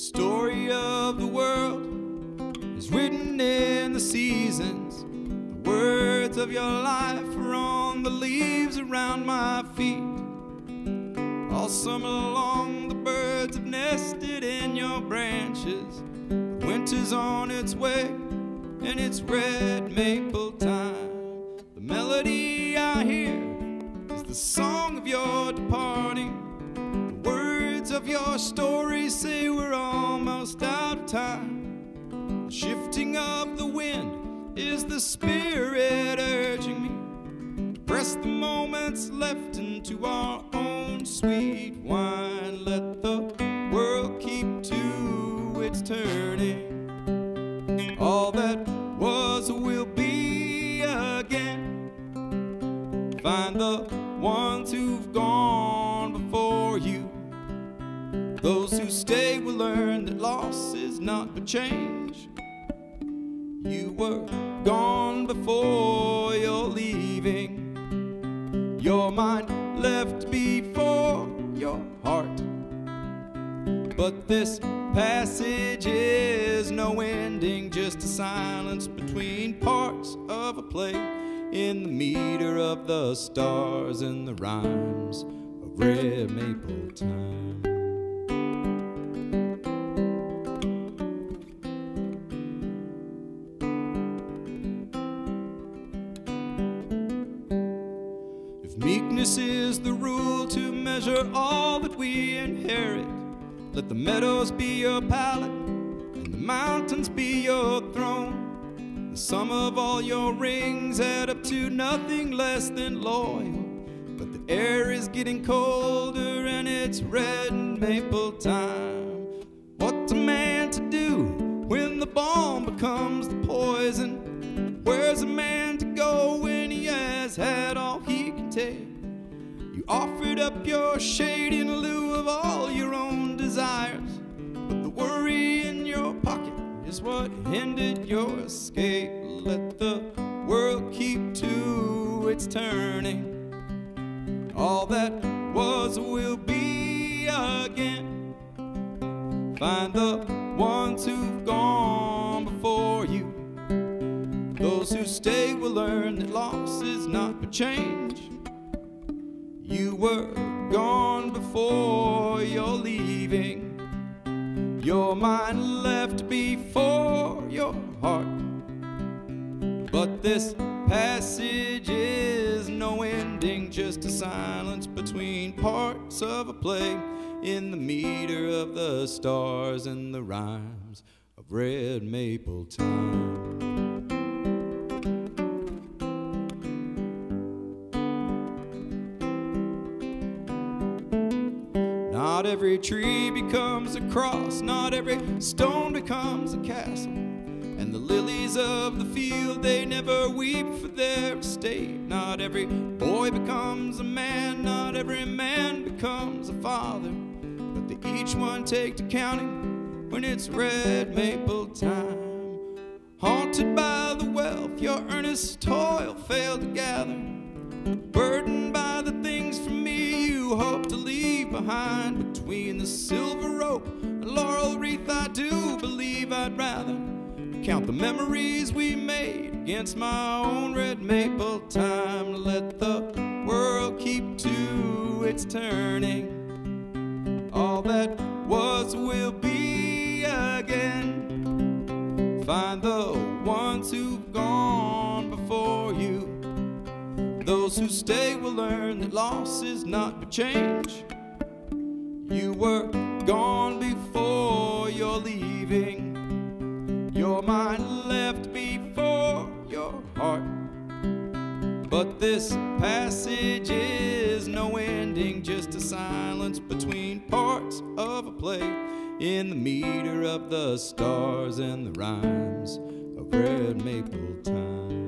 story of the world is written in the seasons. The words of your life are on the leaves around my feet. All summer long, the birds have nested in your branches. The winter's on its way, and it's red maple time. The melody I hear is the song of your departing. Of your story say we're almost out of time. The shifting of the wind is the spirit urging me to press the moments left into our own sweet wine. Let the world keep to its turning. All that was will be again. Find the ones who've gone before you. Those who stay will learn that loss is not but change. You were gone before you're leaving. Your mind left before your heart. But this passage is no ending, just a silence between parts of a play in the meter of the stars and the rhymes of red maple time. Meekness is the rule to measure all that we inherit, let the meadows be your pallet and the mountains be your throne. The sum of all your rings add up to nothing less than loyal. But the air is getting colder and it's red maple time. What's a man to do when the balm becomes the poison? Up your shade in lieu of all your own desires. But the worry in your pocket is what hindered your escape. Let the world keep to its turning. All that was will be again. Find the ones who've gone before you. Those who stay will learn that loss is not but change. You were gone before you're leaving. Your mind left before your heart. But this passage is no ending, just a silence between parts of a play in the meter of the stars and the rhymes of red maple time. Not every tree becomes a cross, not every stone becomes a castle. And the lilies of the field, they never weep for their estate. Not every boy becomes a man, not every man becomes a father. But they each one take to counting when it's red maple time. Haunted by the wealth your earnest toil failed to gather. Behind. Between the silver rope and laurel wreath, I do believe I'd rather count the memories we made against my own red maple time. Let the world keep to its turning. All that was will be again. Find the ones who've gone before you. Those who stay will learn that loss is not but change. You were gone before you're leaving. Your mind left before your heart. But this passage is no ending, just a silence between parts of a play in the meter of the stars and the rhymes of red maple time.